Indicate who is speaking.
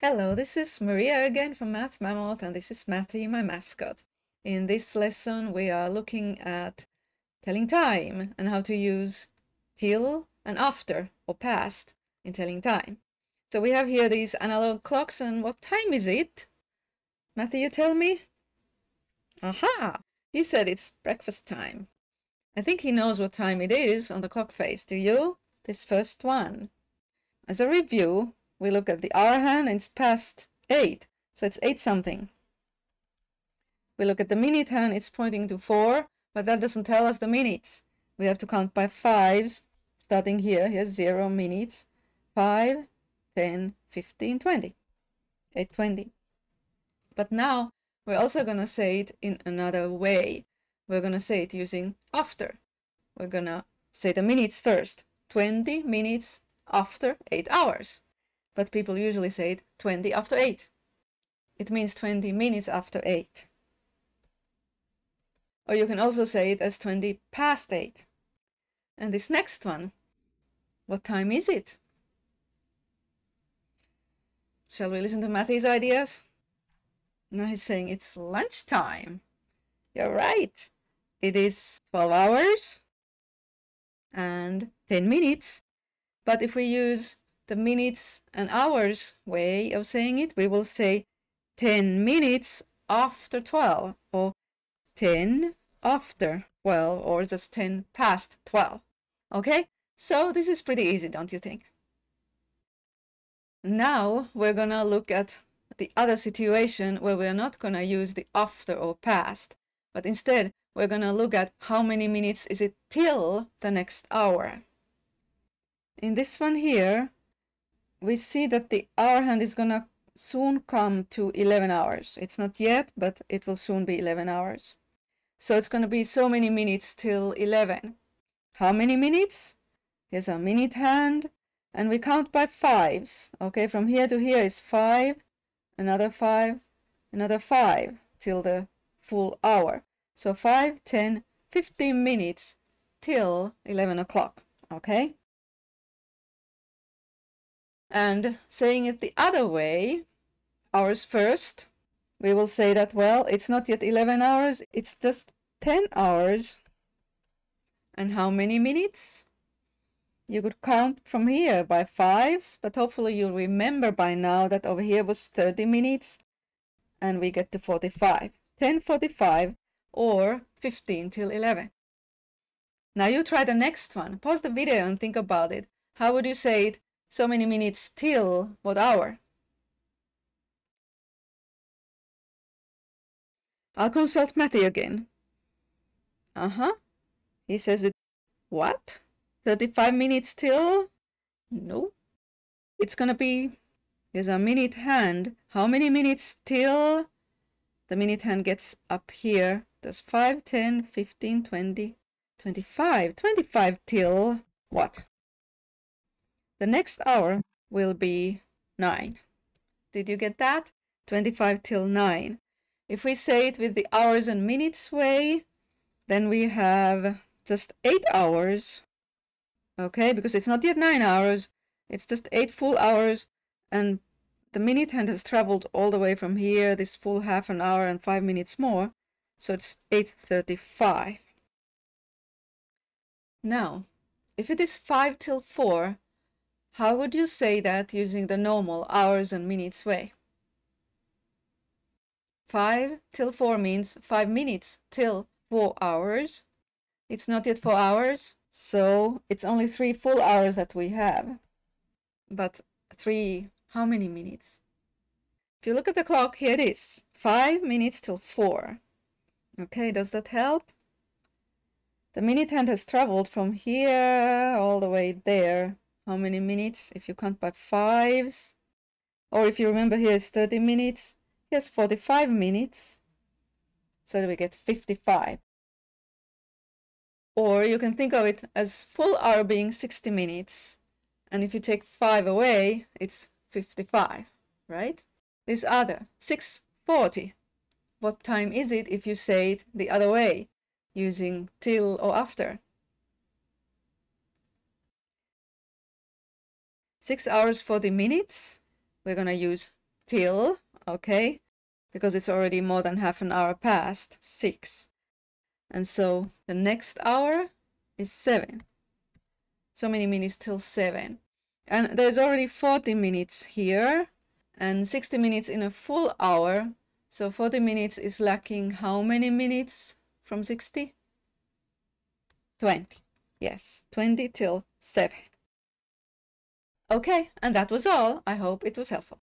Speaker 1: Hello, this is Maria again from Math Mammoth, and this is Matty, my mascot. In this lesson, we are looking at telling time and how to use till and after or past in telling time. So we have here these analog clocks, and what time is it? Matty, you tell me? Aha! He said it's breakfast time. I think he knows what time it is on the clock face, do you? This first one. As a review, we look at the hour hand and it's past 8, so it's 8 something. We look at the minute hand, it's pointing to 4, but that doesn't tell us the minutes. We have to count by 5s, starting here, here's 0 minutes, 5, 10, 15, 20, 820. But now we're also going to say it in another way. We're going to say it using after. We're going to say the minutes first. 20 minutes after 8 hours but people usually say it 20 after 8. It means 20 minutes after 8. Or you can also say it as 20 past 8. And this next one, what time is it? Shall we listen to Matty's ideas? Now he's saying it's lunchtime. You're right. It is 12 hours and 10 minutes. But if we use the minutes and hours way of saying it, we will say 10 minutes after 12 or 10 after 12 or just 10 past 12. Okay, so this is pretty easy, don't you think? Now we're gonna look at the other situation where we're not gonna use the after or past, but instead we're gonna look at how many minutes is it till the next hour. In this one here, we see that the hour hand is gonna soon come to 11 hours. It's not yet, but it will soon be 11 hours. So it's gonna be so many minutes till 11. How many minutes? Here's a minute hand, and we count by fives. Okay, from here to here is five, another five, another five till the full hour. So 5, 10, 15 minutes till 11 o'clock. Okay? And saying it the other way, hours first, we will say that, well, it's not yet 11 hours, it's just 10 hours. And how many minutes? You could count from here by fives, but hopefully you'll remember by now that over here was 30 minutes and we get to 45. 10.45 or 15 till 11. Now you try the next one. Pause the video and think about it. How would you say it so many minutes till what hour? I'll consult Matty again. Uh-huh. He says it. What? 35 minutes till? No. It's gonna be... There's a minute hand. How many minutes till? The minute hand gets up here. There's 5, 10, 15, 20, 25. 25 till what? The next hour will be 9. Did you get that? 25 till 9. If we say it with the hours and minutes way, then we have just 8 hours. Okay, because it's not yet 9 hours, it's just 8 full hours, and the minute hand has traveled all the way from here, this full half an hour and 5 minutes more, so it's 8.35. Now, if it is 5 till 4, how would you say that using the normal hours and minutes way? 5 till 4 means 5 minutes till 4 hours. It's not yet 4 hours, so it's only 3 full hours that we have. But 3, how many minutes? If you look at the clock, here it is. 5 minutes till 4. Okay, does that help? The minute hand has traveled from here all the way there how many minutes? If you count by fives. Or if you remember here is 30 minutes. Here's 45 minutes. So we get 55 or you can think of it as full hour being 60 minutes. And if you take 5 away it's 55 right? This other 640 what time is it if you say it the other way? Using till or after 6 hours 40 minutes, we're to use till, okay, because it's already more than half an hour past 6. And so the next hour is 7. So many minutes till 7. And there's already 40 minutes here and 60 minutes in a full hour. So 40 minutes is lacking how many minutes from 60? 20. Yes, 20 till 7. Okay, and that was all. I hope it was helpful.